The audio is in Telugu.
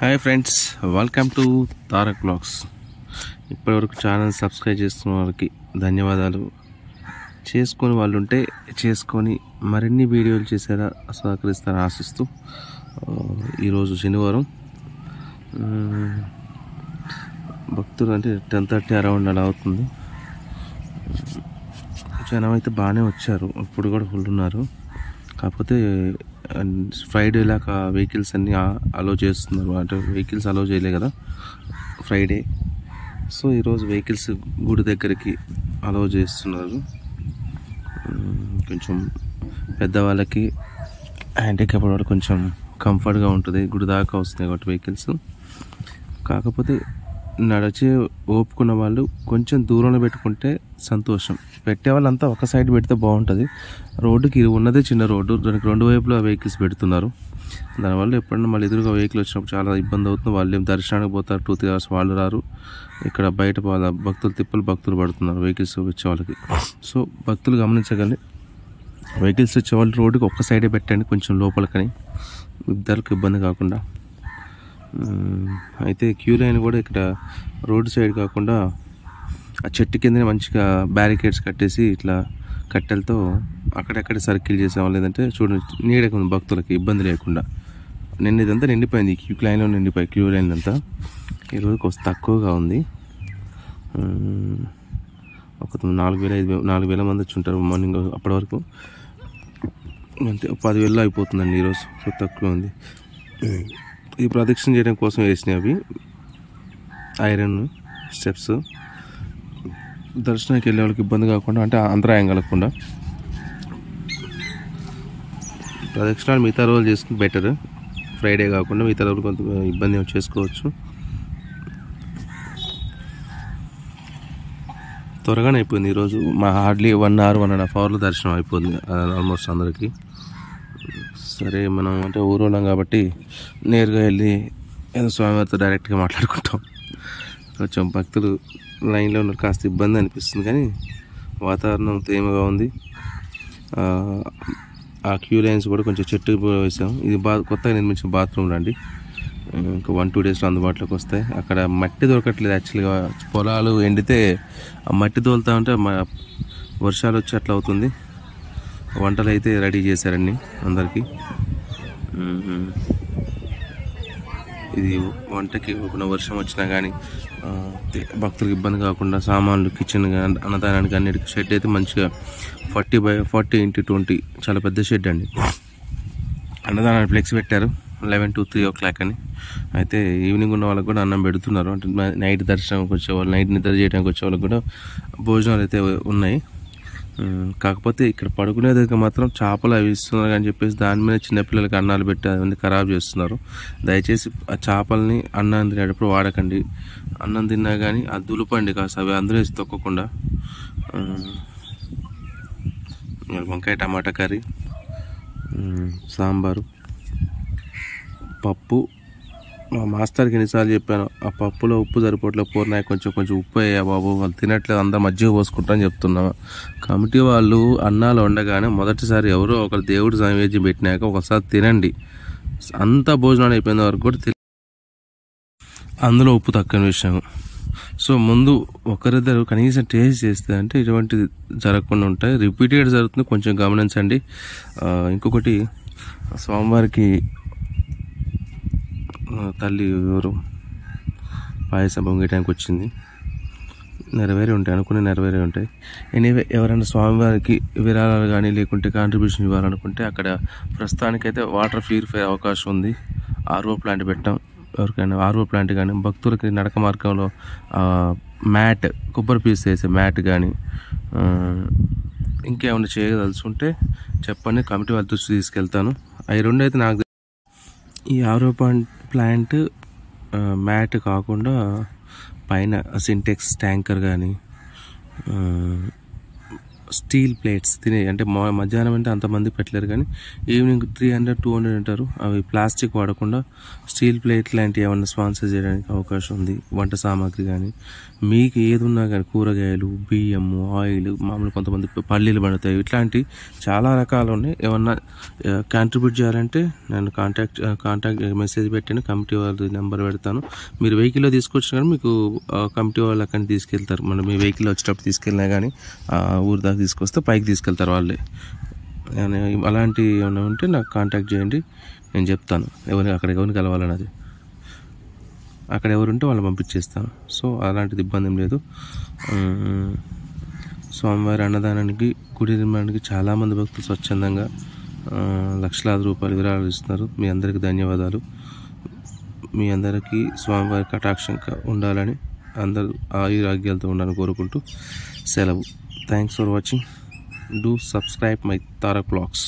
Hi friends welcome to Tarak blogs ఇప్పటివరకు ఛానల్ సబ్స్క్రైబ్ చేస్తున్న వాళ్ళకి ధన్యవాదాలు. చేసుకొని వాళ్ళు ఉంటే చేసుకొని మరిన్ని వీడియోలు చేసేలా సహకరిస్తారని ఆశిస్తూ ఈరోజు శనివారం. భక్తులు అంటే టెన్ థర్టీ అరౌండ్ అలా అవుతుంది. జనం అయితే బాగానే వచ్చారు. ఇప్పుడు కూడా ఫుల్ ఉన్నారు. కాకపోతే ఫ్రైడే లాగా వెహికల్స్ అన్నీ అలో చేస్తున్నారు. అంటే వెహికల్స్ అలో చేయలే కదా? ఫ్రైడే సో ఈరోజు వెహికల్స్ గుడి దగ్గరికి అలో చేస్తున్నారు. Hmm, కొంచెం పెద్దవాళ్ళకి హ్యాండిక్యాప్ వాళ్ళు కొంచెం కంఫర్ట్గా ఉంటుంది. గుడి దాకా వస్తున్నాయి కాబట్టి వెహికల్స్ కాకపోతే నడిచే ఓపుకున్న వాళ్ళు కొంచెం దూరంలో పెట్టుకుంటే సంతోషం. పెట్టే వాళ్ళంతా ఒక సైడ్ పెడితే బాగుంటుంది. రోడ్డుకి ఉన్నదే చిన్న రోడ్డు. దానికి రెండు వైపులా వెహికల్స్ పెడుతున్నారు. దానివల్ల ఎప్పుడన్నా మళ్ళీ ఎదురుగా వెహికల్ వచ్చినప్పుడు చాలా ఇబ్బంది అవుతుంది. వాళ్ళు ఏం దర్శనానికి పోతారు? టూ త్రీ అవర్స్ వాళ్ళు రారు. ఇక్కడ బయట భక్తులు తిప్పలు భక్తులు పడుతున్నారు వెహికల్స్ వచ్చే వాళ్ళకి. సో భక్తులు గమనించగలి వెహికల్స్ వచ్చే వాళ్ళు రోడ్డుకి ఒక్క సైడే పెట్టండి కొంచెం లోపలికని. ఇద్దరికి ఇబ్బంది కాకుండా. అయితే క్యూ లైన్ కూడా ఇక్కడ రోడ్ సైడ్ కాకుండా ఆ చెట్టు కిందనే మంచిగా బ్యారికేడ్స్ కట్టేసి ఇట్లా కట్టెలతో అక్కడక్కడ సర్కిల్ చేసాము లేదంటే చూడండి నీడకు ఉంది భక్తులకి ఇబ్బంది లేకుండా. నిన్న ఇదంతా నిండిపోయింది క్యూ లైన్లో నిండిపోయి క్యూ లైన్ అంతా. ఈరోజు కొంచెం తక్కువగా ఉంది. ఒక నాలుగు వేల ఐదు వేల నాలుగు వేల మంది వచ్చి ఉంటారు మార్నింగ్ అప్పటి వరకు. అంతే పదివేలు అయిపోతుందండి ఈరోజు తక్కువ ఉంది. ఈ ప్రదక్షిణ చేయడం కోసం వేసినవి. అవి ఐరన్ స్టెప్స్ దర్శనానికి వెళ్ళే వాళ్ళకి ఇబ్బంది కాకుండా అంటే అంతరాయం కలగకుండా ప్రదక్షిణాలు మిగతా రోజులు చేసుకుని బెటర్ ఫ్రైడే కాకుండా మిగతా రోజులు కొంత ఇబ్బంది చేసుకోవచ్చు. త్వరగానే అయిపోయింది ఈరోజు. మా hardly one hour one and half అవర్లో దర్శనం అయిపోయింది ఆల్మోస్ట్ అందరికీ. సరే మనం అంటే ఊరోళ్ళం కాబట్టి నేరుగా వెళ్ళి ఏదో స్వామివారితో డైరెక్ట్గా మాట్లాడుకుంటాం. కొంచెం భక్తులు లైన్లో ఉన్నారు కాస్త ఇబ్బంది అనిపిస్తుంది కానీ వాతావరణం తేమగా ఉంది. ఆ, క్యూ లైన్స్ కూడా కొంచెం చెట్టు వేసాం ఇది బా కొత్తగా నిర్మించిన బాత్రూమ్ అండి ఇంకా వన్ టూ డేస్లో అందుబాటులోకి వస్తాయి. అక్కడ మట్టి దొరకట్లేదు యాక్చువల్గా. పొలాలు ఎండితే ఆ మట్టి తోలుతా ఉంటే మా వర్షాలు వచ్చి అట్లా అవుతుంది. వంటలు అయితే రెడీ చేశారండి అందరికీ. ఇది వంటకి ఒక వర్షం వచ్చినా కానీ భక్తులకు ఇబ్బంది కాకుండా సామాన్లు కిచెన్ కానీ అన్నదానానికి అన్నిటికీ షెడ్ అయితే మంచిగా forty by forty into twenty చాలా పెద్ద షెడ్ అండి. అన్నదానాన్ని ఫ్లెక్స్ పెట్టారు eleven to three o'clock అని. అయితే ఈవినింగ్ ఉన్న వాళ్ళకి కూడా అన్నం పెడుతున్నారు. అంటే నైట్ దర్శనంకి వచ్చే వాళ్ళు నైట్ నిద్ర చేయడానికి వచ్చే వాళ్ళకి కూడా భోజనాలు అయితే ఉన్నాయి. కాకపోతే ఇక్కడ పడుకునే దగ్గర మాత్రం చేపలు అవి ఇస్తున్నారు అని చెప్పేసి దాని మీద చిన్నపిల్లలకి అన్నాలు పెట్టి అవన్నీ ఖరాబ్ చేస్తున్నారు. దయచేసి ఆ చేపల్ని అన్నం తినేటప్పుడు వాడకండి. అన్నం తిన్నా కానీ అది దులుపండి కాస్త అవి అందులో వేసి తొక్కకుండా. వంకాయ టమాటా కర్రీ. సాంబారు. పప్పు. మా మాస్టర్కి ఎన్నిసార్లు చెప్పాను ఆ పప్పులో ఉప్పు సరిపోట్లో పూర్ణాయి కొంచెం కొంచెం ఉప్పు అయ్యా బాబు వాళ్ళు తినట్లేదు అందరూ మజ్జిగ పోసుకుంటారని చెప్తున్నాను. కమిటీ వాళ్ళు అన్నాలు వండగానే మొదటిసారి ఎవరో ఒకరు దేవుడు నైవేద్యం పెట్టినాక ఒకసారి తినండి. అంతా భోజనాలు అయిపోయిన వరకు కూడా తిన అందులో ఉప్పు తక్కువ విషయం సో ముందు ఒకరిద్దరు కనీసం టేస్ట్ చేస్తే అంటే ఇటువంటిది జరగకుండా ఉంటాయి. రిపీటెడ్ జరుగుతుంది కొంచెం గమనించండి. ఇంకొకటి స్వామివారికి తల్లి ఎవరు? పాయసం పొంగేయడానికి వచ్చింది. నెరవేరి ఉంటాయి అనుకునే నెరవేరి ఉంటాయి. ఎనీవే ఎవరైనా స్వామివారికి విరాళాలు కానీ లేకుంటే కాంట్రిబ్యూషన్ ఇవ్వాలనుకుంటే అక్కడ ప్రస్తుతానికైతే వాటర్ ప్యూరిఫై అవకాశం ఉంది. ఆర్ఓ ప్లాంట్ పెట్టాం. ఎవరికైనా ఆర్ఓ ప్లాంట్ కానీ భక్తులకి నడక మార్గంలో మ్యాట్ కొబ్బరి పీస్ వేసే మ్యాట్ కానీ ఇంకేమైనా ఇంకేమైనా చేయదలుచుకుంటే చెప్పండి. కమిటీ వాళ్ళ దృష్టి తీసుకెళ్తాను. అవి రెండు అయితే నాకు ఈ ఆరో పాయింట్ ప్లాంట్ మ్యాట్ కాకుండా పైన సింటెక్స్ ట్యాంకర్ కానీ స్టీల్ ప్లేట్స్ తినే అంటే మా మధ్యాహ్నం అంటే అంతమంది పెట్టలేరు కానీ evening three hundred two hundred అంటారు. అవి ప్లాస్టిక్ వాడకుండా స్టీల్ ప్లేట్ లాంటివి ఏమైనా స్పాన్సర్ చేయడానికి అవకాశం ఉంది వంట సామాగ్రి కానీ. మీకు ఏది ఉన్నా కానీ కూరగాయలు బియ్యము ఆయిల్ మామూలు కొంతమంది పల్లీలు పండుతాయి. ఇట్లాంటి చాలా రకాలు ఉన్నాయి. ఏమన్నా కాంట్రిబ్యూట్ చేయాలంటే నేను కాంటాక్ట్ కాంటాక్ట్ మెసేజ్ పెట్టాను కమిటీ వాళ్ళ నెంబర్ పెడతాను. మీరు వెహికల్లో తీసుకొచ్చినా కానీ మీకు కమిటీ వాళ్ళు అక్కడికి తీసుకెళ్తారు. మనం మీ వెహికల్ వచ్చేటప్పుడు తీసుకెళ్ళినా కానీ ఊరి దాకా తీసుకొస్తే పైకి తీసుకెళ్తారు వాళ్ళే. అలాంటివి అలాంటి ఏమైనా ఉంటే నాకు కాంటాక్ట్ చేయండి నేను చెప్తాను. ఎవరిని అక్కడ ఎవరిని కలవాలన్నది. అక్కడ ఎవరు ఉంటే వాళ్ళని పంపించేస్తాను. సో అలాంటిది ఇబ్బంది ఏం లేదు. స్వామివారి అన్నదానానికి గుడి నిర్మాణానికి చాలామంది భక్తులు స్వచ్ఛందంగా లక్షలాది రూపాయలు విరాళాలు ఇస్తున్నారు. మీ అందరికీ ధన్యవాదాలు. మీ అందరికీ స్వామివారి కటాక్షంగా ఉండాలని అందరూ ఆయురాగ్యాలతో ఉండాలని కోరుకుంటూ సెలవు. Thanks for watching do subscribe my Tarak blogs